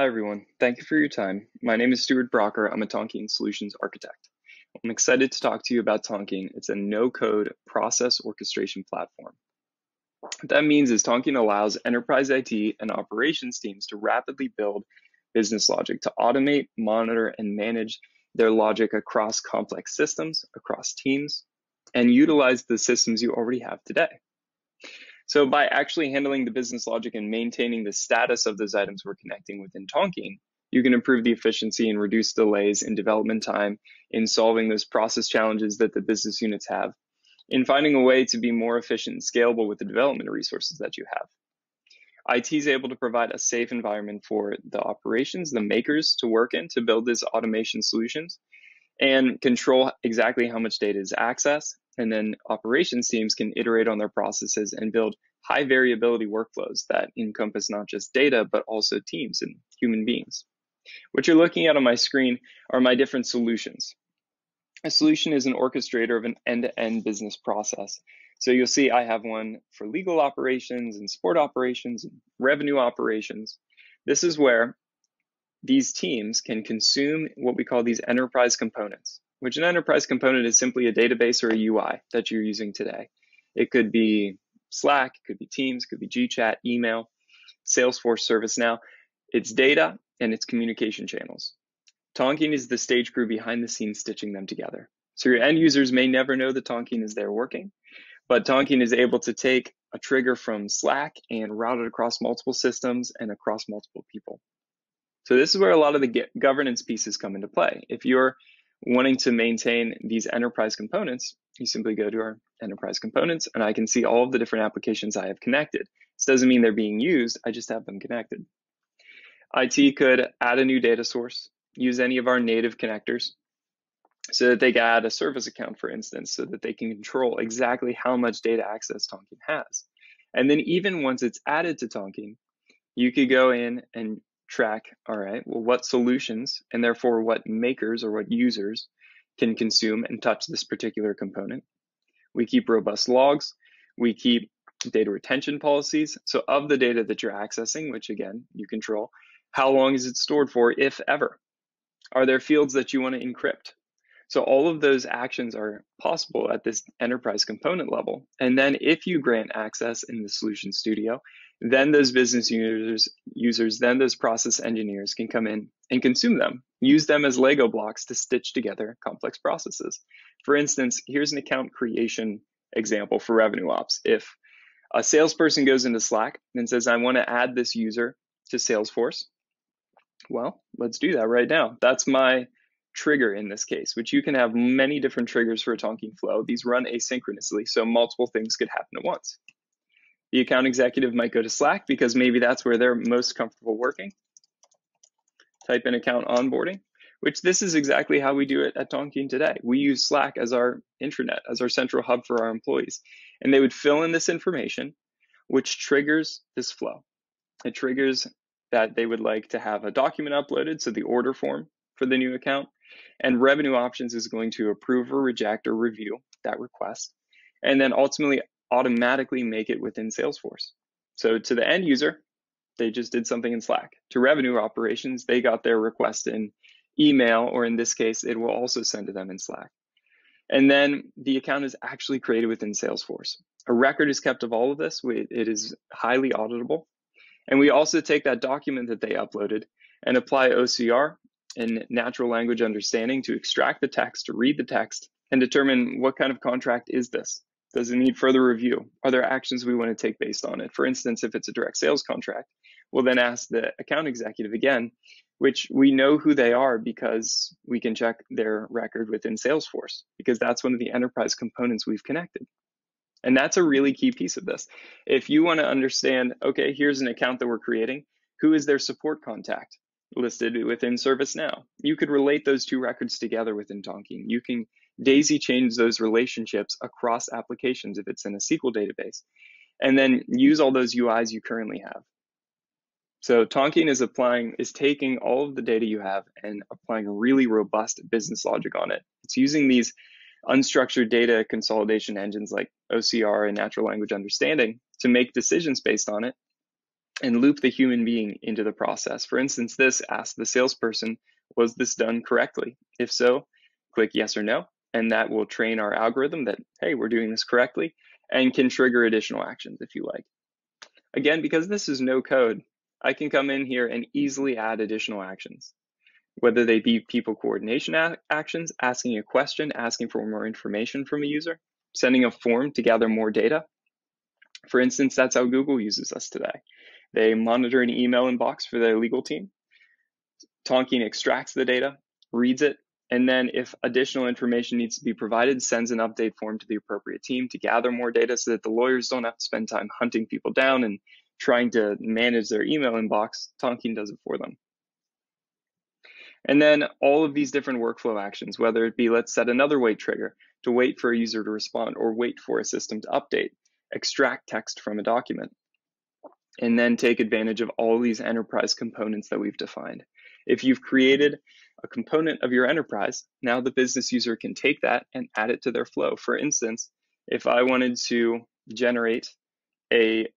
Hi, everyone. Thank you for your time. My name is Stuart Brocker. I'm a Tonkean Solutions Architect. I'm excited to talk to you about Tonkean. It's a no-code process orchestration platform. What that means is Tonkean allows enterprise IT and operations teams to rapidly build business logic to automate, monitor, and manage their logic across complex systems, across teams, and utilize the systems you already have today. So by actually handling the business logic and maintaining the status of those items we're connecting within Tonkean, you can improve the efficiency and reduce delays in development time in solving those process challenges that the business units have, in finding a way to be more efficient and scalable with the development resources that you have. IT is able to provide a safe environment for the operations, the makers to work in to build these automation solutions and control exactly how much data is accessed and then operations teams can iterate on their processes and build high variability workflows that encompass not just data, but also teams and human beings. What you're looking at on my screen are my different solutions. A solution is an orchestrator of an end-to-end business process. So you'll see I have one for legal operations and sport operations and revenue operations. This is where these teams can consume what we call these enterprise components which an enterprise component is simply a database or a UI that you're using today. It could be Slack, it could be Teams, it could be GChat, email, Salesforce, ServiceNow. It's data and it's communication channels. Tonkean is the stage crew behind the scenes stitching them together. So your end users may never know that Tonkean is there working, but Tonkean is able to take a trigger from Slack and route it across multiple systems and across multiple people. So this is where a lot of the governance pieces come into play. If you're wanting to maintain these enterprise components, you simply go to our enterprise components and I can see all of the different applications I have connected. This doesn't mean they're being used, I just have them connected. IT could add a new data source, use any of our native connectors so that they can add a service account, for instance, so that they can control exactly how much data access Tonkean has. And then even once it's added to Tonkean, you could go in and track, all right, well, what solutions and therefore what makers or what users can consume and touch this particular component. We keep robust logs. We keep data retention policies. So of the data that you're accessing, which again, you control, how long is it stored for, if ever? Are there fields that you want to encrypt? So all of those actions are possible at this enterprise component level. And then if you grant access in the Solution Studio, then those business users, users, then those process engineers can come in and consume them, use them as Lego blocks to stitch together complex processes. For instance, here's an account creation example for revenue ops. If a salesperson goes into Slack and says, I want to add this user to Salesforce, well, let's do that right now. That's my trigger in this case, which you can have many different triggers for a Tonkean flow. These run asynchronously, so multiple things could happen at once. The account executive might go to Slack because maybe that's where they're most comfortable working. Type in account onboarding, which this is exactly how we do it at Tonkean today. We use Slack as our intranet, as our central hub for our employees. And they would fill in this information, which triggers this flow. It triggers that they would like to have a document uploaded, so the order form for the new account. And revenue options is going to approve or reject or review that request. And then ultimately automatically make it within Salesforce. So to the end user, they just did something in Slack. To revenue operations, they got their request in email, or in this case, it will also send to them in Slack. And then the account is actually created within Salesforce. A record is kept of all of this. It is highly auditable. And we also take that document that they uploaded and apply OCR and natural language understanding to extract the text, to read the text, and determine what kind of contract is this. Does it need further review? Are there actions we want to take based on it? For instance, if it's a direct sales contract, we'll then ask the account executive again, which we know who they are because we can check their record within Salesforce, because that's one of the enterprise components we've connected. And that's a really key piece of this. If you want to understand, okay, here's an account that we're creating, who is their support contact listed within ServiceNow? You could relate those two records together within Tonkean. You can daisy chains those relationships across applications if it's in a SQL database, and then use all those UIs you currently have. So Tonkean is applying, is taking all of the data you have and applying really robust business logic on it. It's using these unstructured data consolidation engines like OCR and natural language understanding to make decisions based on it. And loop the human being into the process. For instance, this asks the salesperson, was this done correctly? If so, click yes or no, and that will train our algorithm that, hey, we're doing this correctly, and can trigger additional actions if you like. Again, because this is no code, I can come in here and easily add additional actions, whether they be people coordination actions, asking a question, asking for more information from a user, sending a form to gather more data. For instance, that's how Google uses us today. They monitor an email inbox for their legal team. Tonkean extracts the data, reads it, and then if additional information needs to be provided, sends an update form to the appropriate team to gather more data so that the lawyers don't have to spend time hunting people down and trying to manage their email inbox. Tonkean does it for them. And then all of these different workflow actions, whether it be let's set another wait trigger to wait for a user to respond or wait for a system to update, extract text from a document, and then take advantage of all these enterprise components that we've defined. If you've created a component of your enterprise, now the business user can take that and add it to their flow. For instance, if I wanted to generate a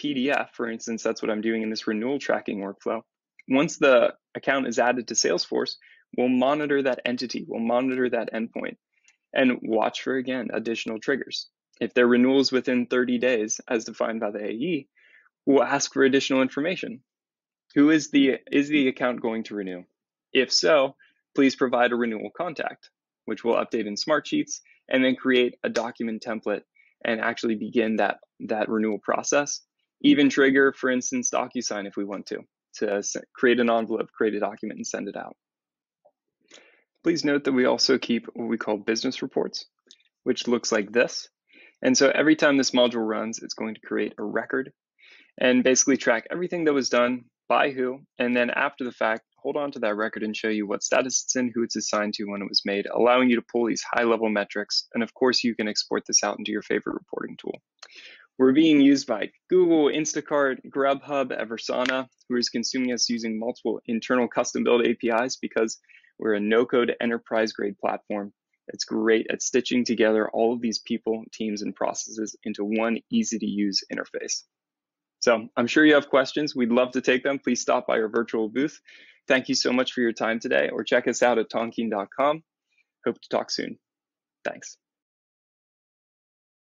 PDF, for instance, that's what I'm doing in this renewal tracking workflow. Once the account is added to Salesforce, we'll monitor that entity, we'll monitor that endpoint, and watch for, again, additional triggers. If their renewal is within 30 days, as defined by the AE, we'll ask for additional information. Who is the, is the account going to renew? If so, please provide a renewal contact, which we'll update in Smartsheets, and then create a document template and actually begin that, that renewal process. Even trigger, for instance, DocuSign if we want to, to create an envelope, create a document, and send it out. Please note that we also keep what we call business reports, which looks like this. And so every time this module runs, it's going to create a record and basically track everything that was done by who, and then after the fact, hold on to that record and show you what status it's in, who it's assigned to when it was made, allowing you to pull these high level metrics. And of course, you can export this out into your favorite reporting tool. We're being used by Google, Instacart, Grubhub, Eversana, who is consuming us using multiple internal custom build APIs because we're a no code enterprise grade platform it's great at stitching together all of these people, teams, and processes into one easy to use interface. So I'm sure you have questions. We'd love to take them. Please stop by our virtual booth. Thank you so much for your time today, or check us out at tonkean.com. Hope to talk soon. Thanks.